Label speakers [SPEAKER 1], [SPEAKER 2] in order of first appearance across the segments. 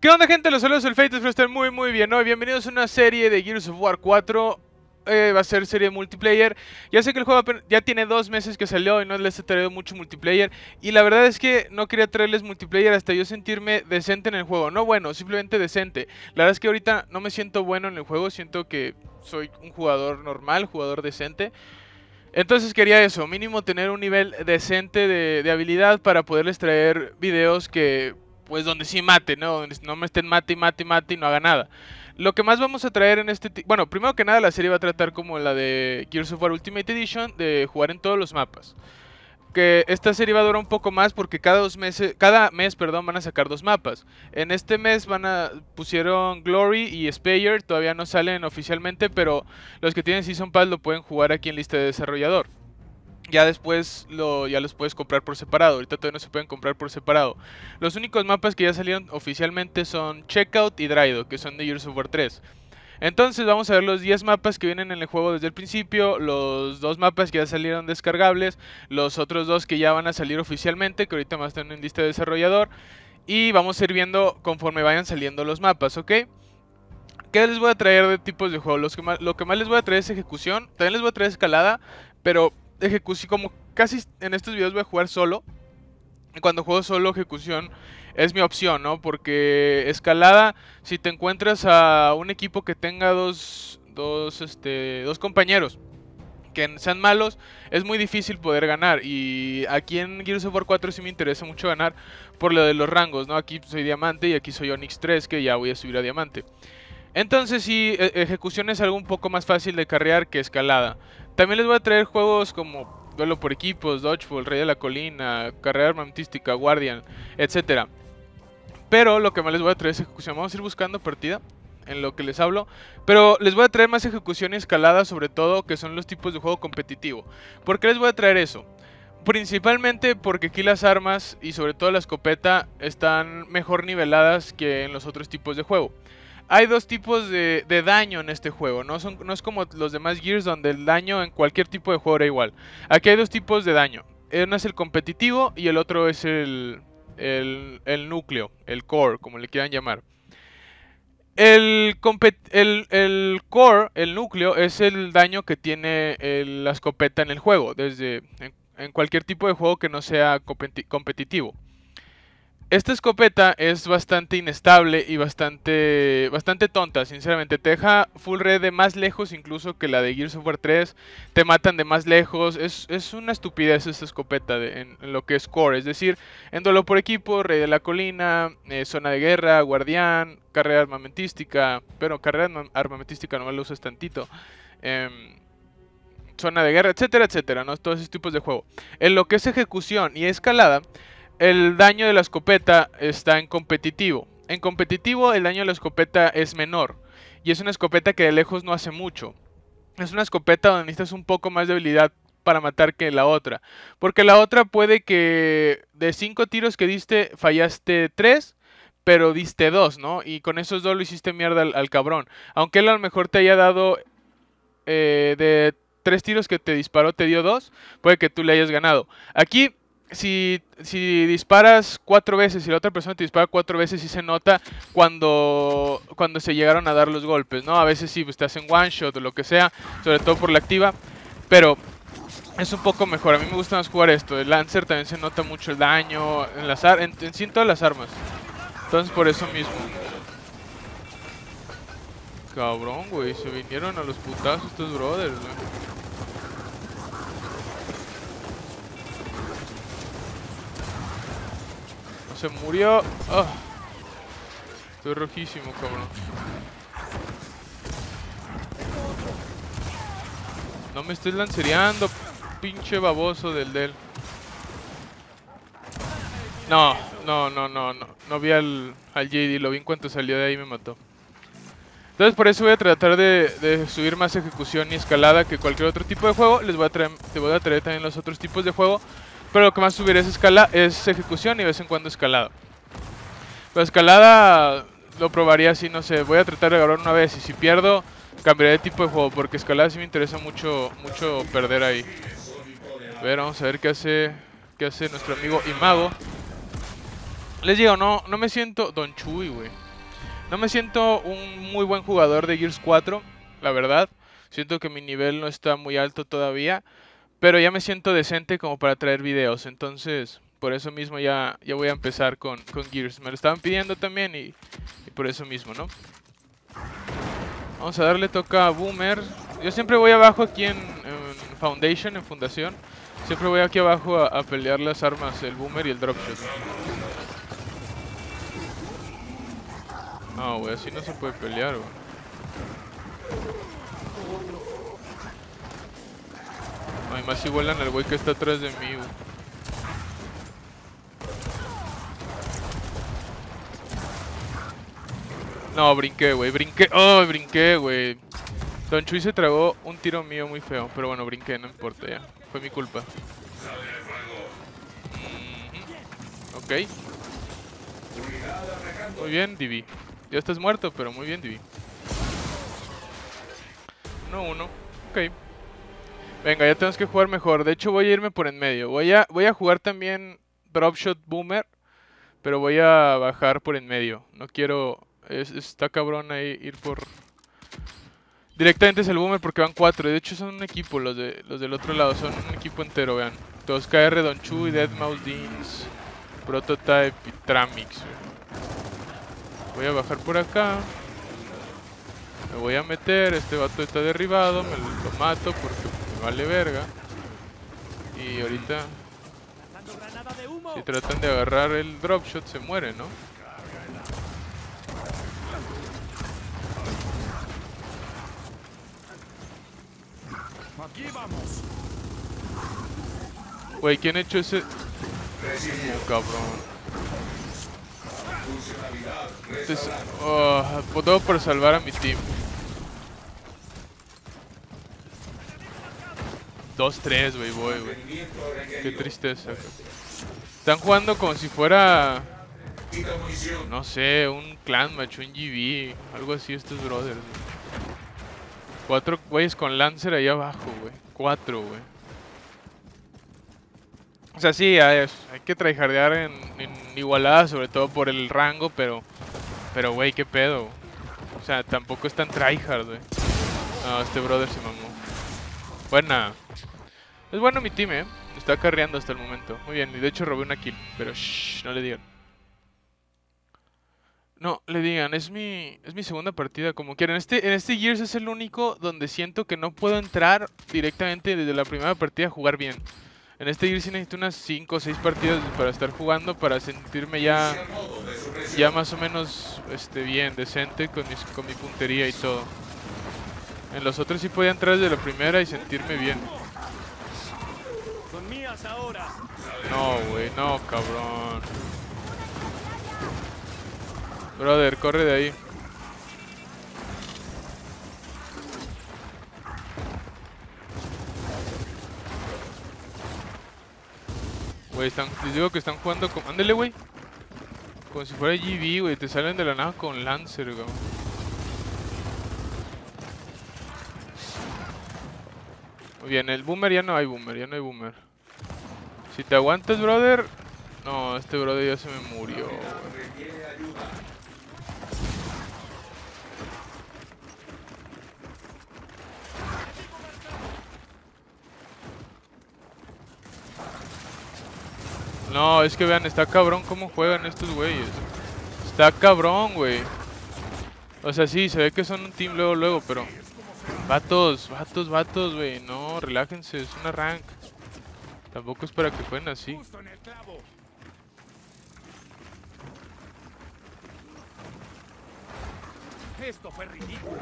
[SPEAKER 1] ¿Qué onda gente? Los saludos, el Fate, espero estén muy muy bien. Bienvenidos a una serie de Gears of War 4. Eh, va a ser serie de multiplayer. Ya sé que el juego ya tiene dos meses que salió y no les he traído mucho multiplayer. Y la verdad es que no quería traerles multiplayer hasta yo sentirme decente en el juego. No bueno, simplemente decente. La verdad es que ahorita no me siento bueno en el juego. Siento que soy un jugador normal, jugador decente. Entonces quería eso, mínimo tener un nivel decente de, habilidad para poderles traer videos que, pues donde sí mate, ¿no? Donde no me estén mate y mate y mate y no haga nada. Lo que más vamos a traer en este... Bueno, primero que nada la serie va a tratar como la de Gears of War Ultimate Edition, de jugar en todos los mapas. Esta serie va a durar un poco más porque cada dos meses, cada mes, perdón, van a sacar dos mapas. En este mes van a pusieron Glory y Speyer, todavía no salen oficialmente, pero los que tienen Season Pass lo pueden jugar aquí en lista de desarrollador. Ya después lo, ya los puedes comprar por separado. Ahorita todavía no se pueden comprar por separado. Los únicos mapas que ya salieron oficialmente son Checkout y Drydo, que son de Gears of War 3. Entonces vamos a ver los 10 mapas que vienen en el juego desde el principio, los dos mapas que ya salieron descargables, los otros dos que ya van a salir oficialmente, que ahorita más están en lista de desarrollador. Y vamos a ir viendo conforme vayan saliendo los mapas, ¿ok? ¿Qué les voy a traer de tipos de juego? Lo que más les voy a traer es ejecución. También les voy a traer escalada. Pero ejecución, como casi en estos videos voy a jugar solo. Cuando juego solo, ejecución es mi opción, ¿no? Porque escalada, si te encuentras a un equipo que tenga dos, dos, este, dos compañeros que sean malos, es muy difícil poder ganar. Y aquí en Gears of War 4 sí me interesa mucho ganar por lo de los rangos, ¿no? Aquí soy diamante y aquí soy Onyx 3, que ya voy a subir a diamante. Entonces sí, e- ejecución es algo un poco más fácil de carrear que escalada. También les voy a traer juegos como Duelo por equipos, Dodgeball, Rey de la Colina, Carrera Armamentística, Guardian, etcétera. Pero lo que más les voy a traer es ejecución. Vamos a ir buscando partida en lo que les hablo. Pero les voy a traer más ejecución y escalada, sobre todo, que son los tipos de juego competitivo. ¿Por qué les voy a traer eso? Principalmente porque aquí las armas y sobre todo la escopeta están mejor niveladas que en los otros tipos de juego. Hay dos tipos de, de daño en este juego, ¿no? Son, no es como los demás Gears donde el daño en cualquier tipo de juego era igual. Aquí hay dos tipos de daño. Uno es el competitivo y el otro es el, el, núcleo, el core, como le quieran llamar. El, el, core, el núcleo, es el daño que tiene el- la escopeta en el juego, desde en, cualquier tipo de juego que no sea competi- competitivo. Esta escopeta es bastante inestable y bastante, bastante tonta, sinceramente. Te deja full red de más lejos incluso que la de Gears of War 3. Te matan de más lejos. Es, es una estupidez esta escopeta en, lo que es core. Es decir, en duelo por equipo, Rey de la Colina, eh, Zona de Guerra, Guardián, Carrera Armamentística. Pero carrera arma- armamentística no la usas tantito. Em, zona de guerra, etcétera, etcétera, ¿no? Todos esos tipos de juego. En lo que es ejecución y escalada, el daño de la escopeta está en competitivo. En competitivo el daño de la escopeta es menor. Y es una escopeta que de lejos no hace mucho. Es una escopeta donde necesitas un poco más de habilidad para matar que la otra. Porque la otra puede que de 5 tiros que diste fallaste 3. Pero diste 2, ¿no? Y con esos dos lo hiciste mierda al, cabrón. Aunque él a lo mejor te haya dado eh, de tres tiros que te disparó, te dio dos, puede que tú le hayas ganado. Aquí, si, si disparas cuatro veces y la otra persona te dispara cuatro veces, sí se nota cuando, cuando se llegaron a dar los golpes, ¿no? A veces sí, pues te hacen one shot o lo que sea, sobre todo por la activa, pero es un poco mejor. A mí me gusta más jugar esto. El Lancer también se nota mucho el daño en, las en, en en todas las armas. Entonces, por eso mismo. Cabrón, güey, se vinieron a los putazos estos brothers, güey. Se murió. Ah. Estoy rojísimo, cabrón. No me estés lancereando, pinche baboso del del. No, no, no, no, no. No vi al, al JD, lo vi en cuanto salió de ahí y me mató. Entonces por eso voy a tratar de, de subir más ejecución y escalada que cualquier otro tipo de juego. Les voy a traer, te voy a traer también los otros tipos de juego. Pero lo que más subiré es, escala, es ejecución y de vez en cuando escalada. Pero escalada lo probaría así, no sé. Voy a tratar de agarrar una vez y si pierdo, cambiaré de tipo de juego. Porque escalada sí me interesa mucho, mucho perder ahí. A ver, vamos a ver qué hace que hace nuestro amigo Imago. Les digo, no, no me siento... Don Chuy, güey. No me siento un muy buen jugador de Gears 4, la verdad. Siento que mi nivel no está muy alto todavía. Pero ya me siento decente como para traer videos. Entonces, por eso mismo ya, ya voy a empezar con, con Gears. Me lo estaban pidiendo también y, por eso mismo, ¿no? Vamos a darle toca a Boomer. Yo siempre voy abajo aquí en, Foundation, en Fundación. Siempre voy aquí abajo a, pelear las armas, el Boomer y el Dropshot. No, güey, así no se puede pelear, güey. Ay, más si vuelan al güey que está atrás de mí. No, brinqué, güey, brinqué. Oh, brinqué, güey. Don Chuy se tragó un tiro mío muy feo. Pero bueno, brinqué, no importa ya. Fue mi culpa. Ok. Muy bien, Divi. Ya estás muerto, pero muy bien, Divi. 1-1. Ok. Venga, ya tenemos que jugar mejor. De hecho, voy a irme por en medio. Voy a, voy a jugar también Dropshot Boomer. Pero voy a bajar por en medio. No quiero... está cabrón ahí ir por... Directamente es el Boomer porque van cuatro. De hecho, son un equipo los, de, los del otro lado. Son un equipo entero, vean. 2KR, Don Chu, Deadmau5 Deans, Prototype y Tramix. Voy a bajar por acá. Me voy a meter. Este vato está derribado. Me lo mato porque vale verga. Y ahorita... Si tratan de agarrar el dropshot se muere, ¿no? Aquí vamos. Güey, ¿quién ha hecho ese? Oh, cabrón. Entonces, oh, todo por salvar a mi team. 2-3, güey, voy, güey. Qué tristeza. Están jugando como si fuera... No sé, un clan match, un GV, algo así estos brothers. Cuatro güeyes con Lancer ahí abajo, güey. Cuatro, güey. O sea, sí, hay, que tryhardear en, en igualada, sobre todo por el rango, pero... Pero, güey, qué pedo. O sea, tampoco es tan tryhard, güey. No, este brother se mamó. Buena. Es bueno mi team, eh. Está carreando hasta el momento. Muy bien, y de hecho robé una kill. Pero shh, no le digan. No, le digan, es mi, es mi segunda partida como quieran. Este, en este Gears es el único donde siento que no puedo entrar directamente desde la primera partida a jugar bien. En este Gears sí necesito unas 5 o 6 partidas para estar jugando, para sentirme ya ya más o menos este, bien, decente con, con mi puntería y todo. En los otros sí podía entrar desde la primera y sentirme bien. No, güey, no, cabrón. Brother, corre de ahí. Güey, están, les digo que están jugando con... Ándale, güey. Como si fuera GV, güey. Te salen de la nada con Lancer, güey. Bien, el Boomer ya no hay Boomer, ya no hay Boomer. Si te aguantas, brother... No, este brother ya se me murió, No, es que vean, está cabrón cómo juegan estos güeyes. Está cabrón, güey. O sea, sí, se ve que son un team luego, luego, pero... Vatos, vatos, vatos, güey. No, relájense, es una rank. Tampoco es para que jueguen así. Esto fue ridículo.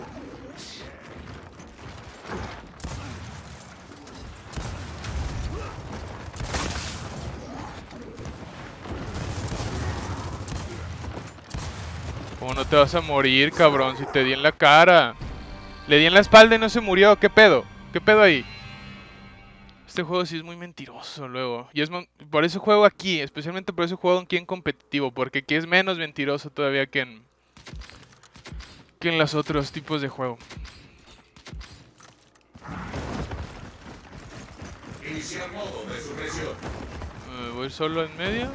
[SPEAKER 1] ¿Cómo no te vas a morir, cabrón? Si te di en la cara. Le di en la espalda y no se murió. ¿Qué pedo? ¿Qué pedo ahí? Este juego sí es muy mentiroso luego. Y es por eso juego aquí. Especialmente por eso juego aquí en competitivo. Porque aquí es menos mentiroso todavía que en... Que en los otros tipos de juego. Iniciar modo de supresión. Eh, ¿Voy solo en medio?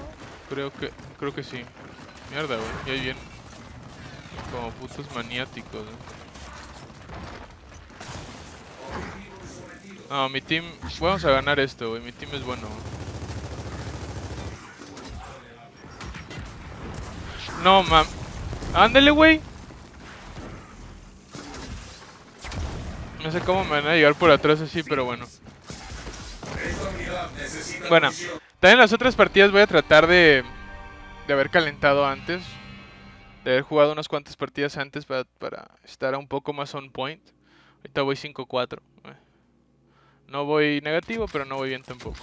[SPEAKER 1] Creo que, creo que sí. Mierda, güey. Y ahí vienen. Como putos maniáticos, ¿eh? No, mi team... Vamos a ganar esto, güey. Mi team es bueno. No, mam... Ándale, güey. No sé cómo me van a llegar por atrás así, pero bueno. Bueno, también las otras partidas voy a tratar de, de haber calentado antes. De haber jugado unas cuantas partidas antes para, para estar un poco más on point. Ahorita voy 5-4. No voy negativo, pero no voy bien tampoco.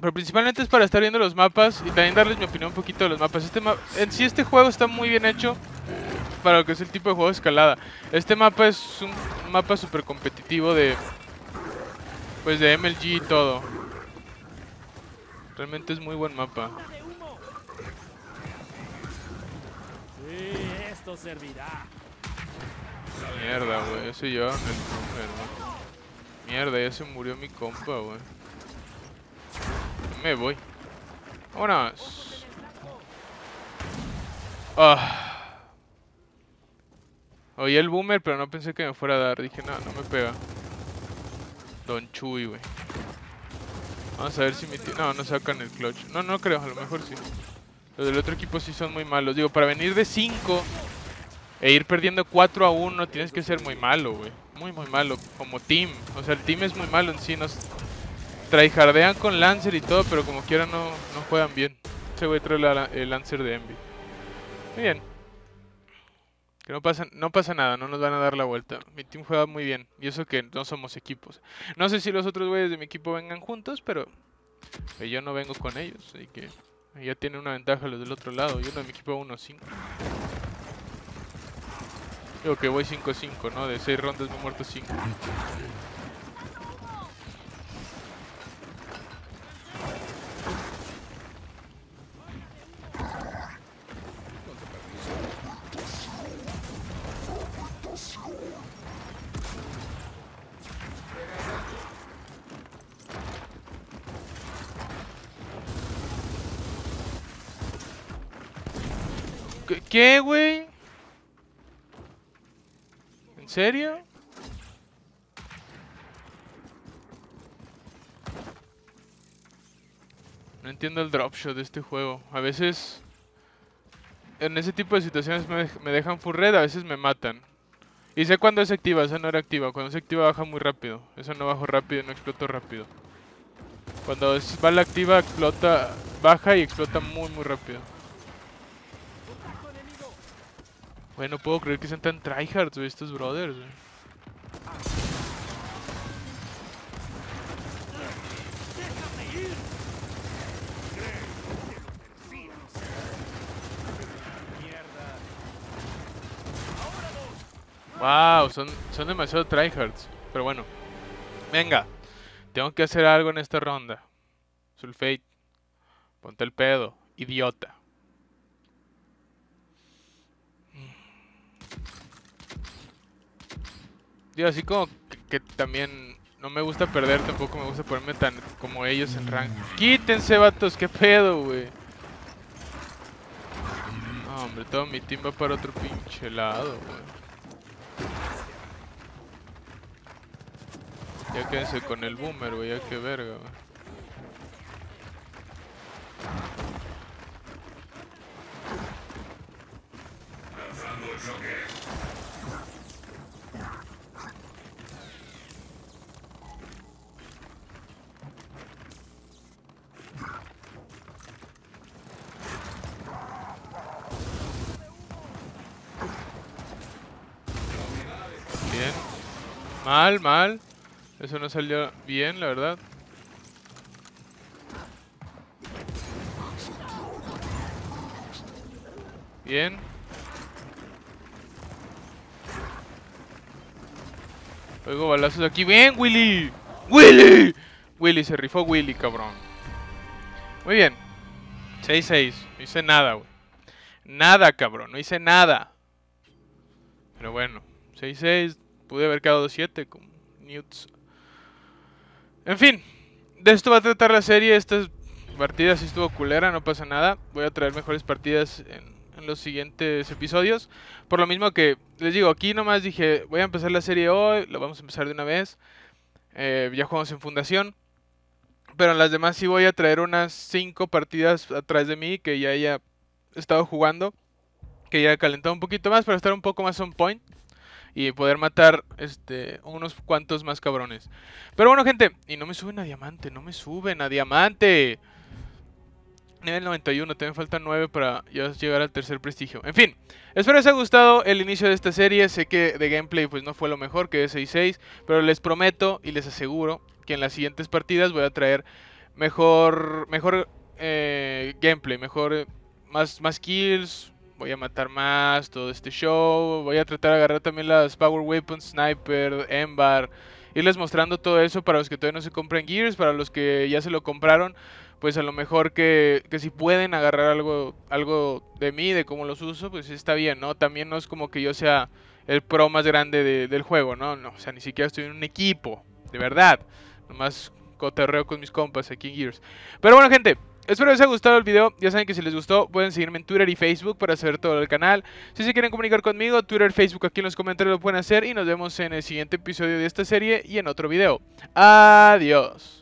[SPEAKER 1] Pero principalmente es para estar viendo los mapas y también darles mi opinión un poquito de los mapas. Este en sí este juego está muy bien hecho para lo que es el tipo de juego de escalada. Este mapa es un mapa súper competitivo de... Pues de MLG y todo. Realmente es muy buen mapa.
[SPEAKER 2] esto servirá.
[SPEAKER 1] Mierda, güey. Ese yo en el Mierda, ya se murió mi compa, güey. Me voy. Vámonos. Ah. Oí el boomer, pero no pensé que me fuera a dar. Dije, no, no me pega. Don Chuy, güey. Vamos a ver si mi tío... No, no sacan el clutch. No, no creo, a lo mejor sí. Los del otro equipo sí son muy malos. Digo, para venir de 5 e ir perdiendo 4 a 1 tienes que ser muy malo, güey. Muy, muy malo. Como team. O sea, el team es muy malo en sí. Nos tryhardean con Lancer y todo, pero como quiera no, no juegan bien. Se voy a traer el Lancer de Envy. Muy bien. Que no pasa, no pasa nada, no nos van a dar la vuelta. Mi team juega muy bien. Y eso que no somos equipos. No sé si los otros güeyes de mi equipo vengan juntos, pero yo no vengo con ellos. Así que ya tiene una ventaja los del otro lado. Yo de mi equipo 1-5. Digo que voy 5-5, ¿no? De 6 rondas me he muerto 5. ¿Qué, güey? Serio? No entiendo el dropshot de este juego. A veces... En ese tipo de situaciones me, dejan full red, a veces me matan. Y sé cuándo es activa, esa no era activa. Cuando se activa baja muy rápido. Eso no bajo rápido, no exploto rápido. Cuando va la activa, explota, baja y explota muy muy rápido. No puedo creer que sean tan tryhards, estos brothers, Wow, son, son demasiado tryhards. Pero bueno. Venga. Tengo que hacer algo en esta ronda. Sulfate. Ponte el pedo. Idiota. Así como que, también no me gusta perder, tampoco me gusta ponerme tan como ellos en rank. Quítense, vatos, qué pedo, güey. No, hombre, todo mi team va para otro pinche lado, güey. Ya quédense con el boomer, güey, ya que verga, güey. Mal, mal. Eso no salió bien, la verdad. Bien. Oigo balazos aquí. ¡Bien, Willy! ¡Willy! Willy, se rifó Willy, cabrón. Muy bien. 6-6. No hice nada, güey. Nada, cabrón. No hice nada. Pero bueno. 6-6. Pude haber quedado 7 con Newts. En fin, de esto va a tratar la serie. Esta partida sí estuvo culera, no pasa nada. Voy a traer mejores partidas en, los siguientes episodios. Por lo mismo que les digo, aquí nomás dije, voy a empezar la serie hoy, lo vamos a empezar de una vez. Eh, ya jugamos en Fundación. Pero en las demás sí voy a traer unas 5 partidas atrás de mí que ya haya estado jugando. Que ya he calentado un poquito más para estar un poco más on point y poder matar este unos cuantos más cabrones. Pero bueno, gente, y no me suben a diamante, no me suben a diamante. Nivel 91, también faltan 9 para ya llegar al tercer prestigio. En fin, espero les haya gustado el inicio de esta serie. Sé que de gameplay pues no fue lo mejor, que es 6-6. Pero les prometo y les aseguro que en las siguientes partidas voy a traer mejor, mejor eh, gameplay, mejor, más, más kills, voy a matar más, todo este show. Voy a tratar de agarrar también las Power Weapons, Sniper, Embar. Irles mostrando todo eso para los que todavía no se compran Gears, para los que ya se lo compraron. Pues a lo mejor que, que si pueden agarrar algo, algo de mí, de cómo los uso, pues está bien, ¿no? También no es como que yo sea el pro más grande del juego, ¿no? no o sea, ni siquiera estoy en un equipo, de verdad. Nomás coterreo con mis compas aquí en Gears. Pero bueno, gente, Espero les haya gustado el video, ya saben que si les gustó pueden seguirme en Twitter y Facebook para saber todo el canal. Si se quieren comunicar conmigo, Twitter, Facebook aquí en los comentarios lo pueden hacer y nos vemos en el siguiente episodio de esta serie y en otro video. Adiós.